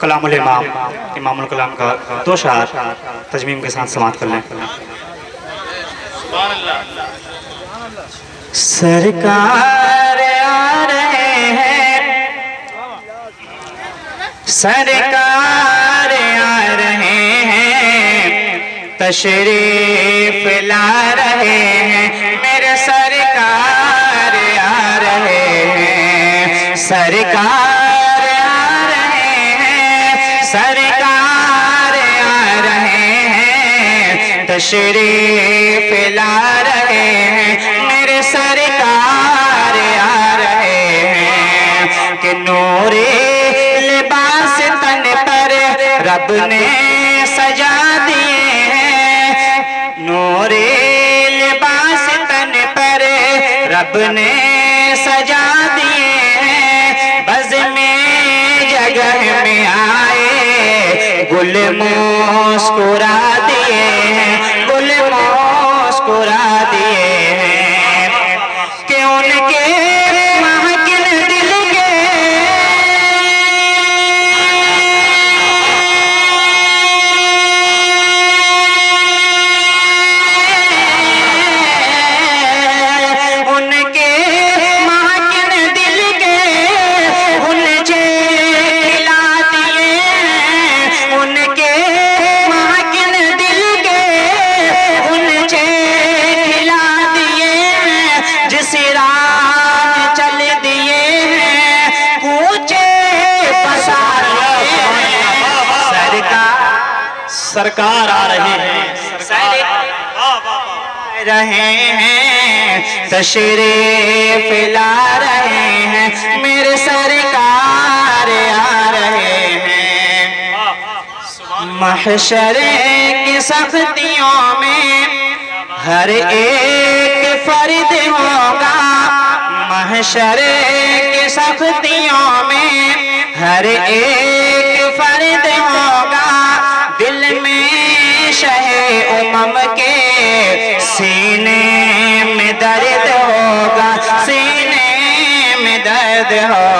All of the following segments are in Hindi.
कलामुल इमाम इमाम कलाम का दो शार तजमीम के साथ समाप्त कर लें। सरकार आ रहे हैं। सरकार आ रहे हैं। तशरीफ़ ला रहे हैं। मेरे सरकार आ रहे हैं। सरकार तशरीफ़ ला रहे हैं, मेरे सरकार आ रहे हैं। कि नूरे लिबास तन पर रब ने सजा दिए हैं। नूरे लिबास तन पर रब ने सजा दिए हैं। बज में जगह में आए गुल मुस्कुरा मुस्कुरा सरकार आ रहे हैं। रहे हैं। तशरीफ़ फैला रहे हैं मेरे सरकार आ रहे हैं। महशरे की सख्तियों में हर एक फर्द होगा। महशरे की सख्तियों में हर एक फर्द होगा। उमम के सीने में दर्द होगा सीने में दर्द होगा।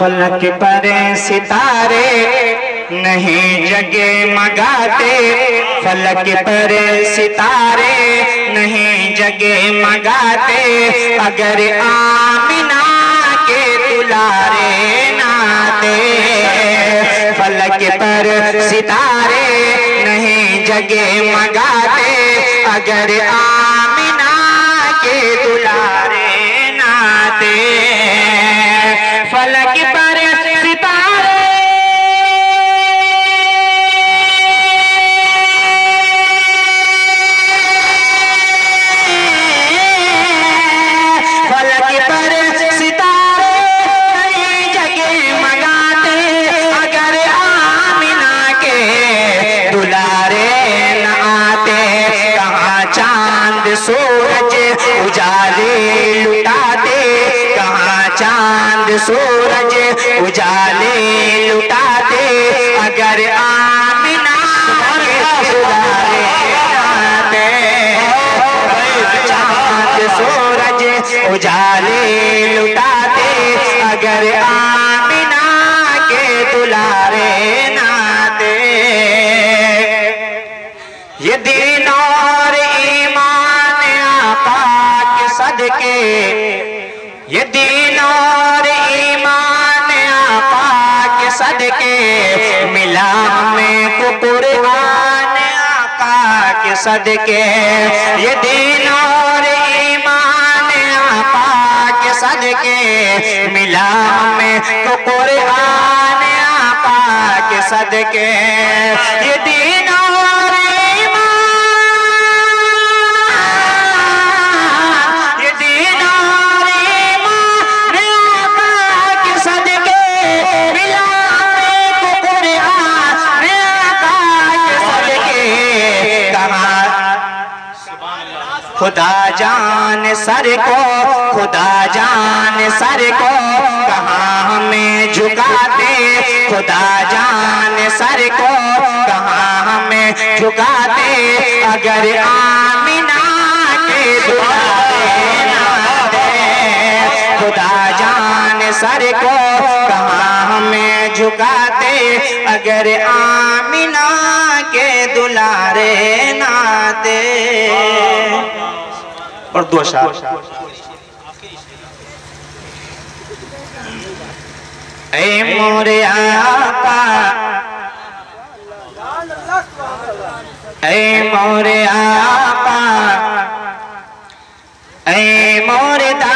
फलक पर सितारे नहीं जगे मगाते। फलक पर सितारे नहीं जगे मगाते। अगर आमिना के दुलारे नाते। फलक पर सितारे नहीं जगे मगाते। अगर आमिना के दुलारे ये दीन और ईमान आपा के सदके। ये दीन और ईमान आपा के सदके। मिला हमें को कुर्बान सदके। ये दीन और ईमान आपा के सदके। मिला हमें कुरान आपा के सदके। ये दीन खुदा जान सर को, खुदा जान सर को, कहाँ हमें झुकाते? खुदा जान सर को, कहाँ हमें झुकाते? अगर आमिना के खुदा जान सर को, कहाँ हमें झुकाते? अगर आमिना के दुलारे नाते और दो मोरे आका। ए मोरे आका। ए मोरे दाता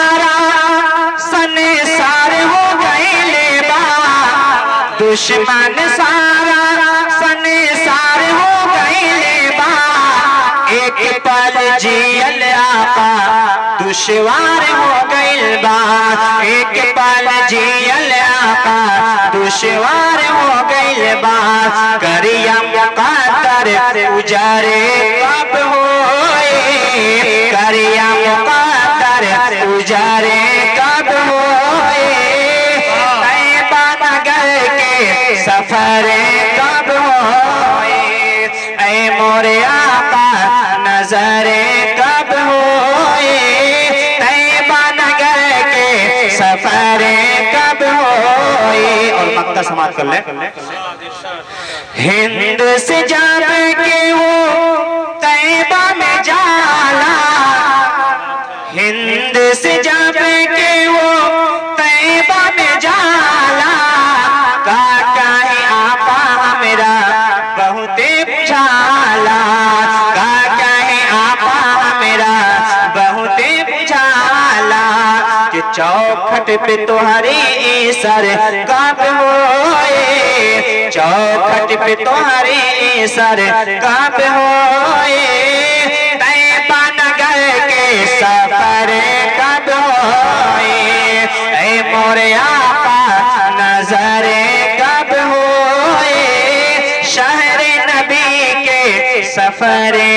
दुश्मन सारा, सने सार हो गए एक पल जियल आका दुश्वार हो गइल बा एक पल जियल आका दुश्वार हो गइल बा करिया मुकादर उजारे कब होए। करिया मुकादर उजारे। सफरे कब होए ऐ मोरे आका नजरे कब होए तैबा नगर के सफरे कब होए और मक्का समाप्त कर ले। हिंद से जाने के वो चौखट पे तुम्हारी सर कब होए। चौखट पे तुम्हारी सर कब होए। तैबा नगर के सफ़र कब होए? मोरे नजरे कब होए? शहर नबी के सफरे